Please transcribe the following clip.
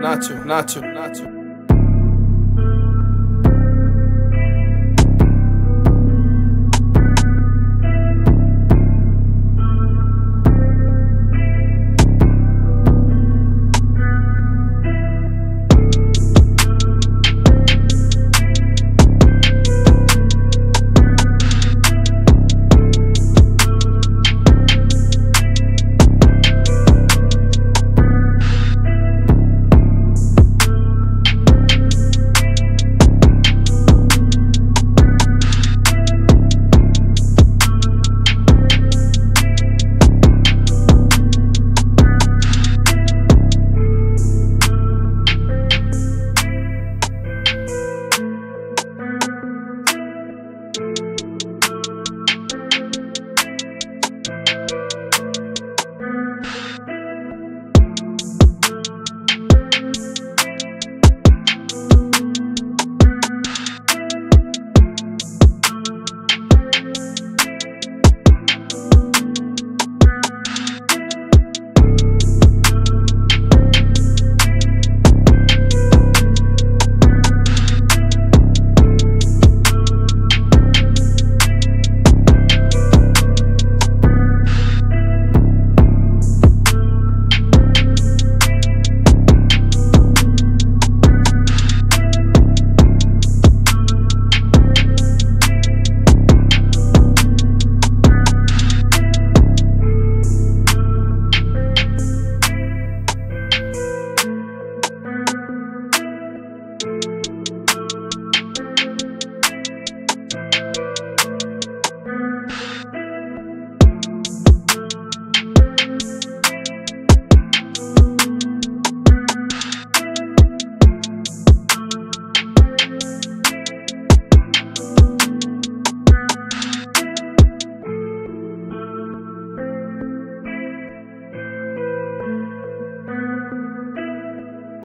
Not to, not to, not to.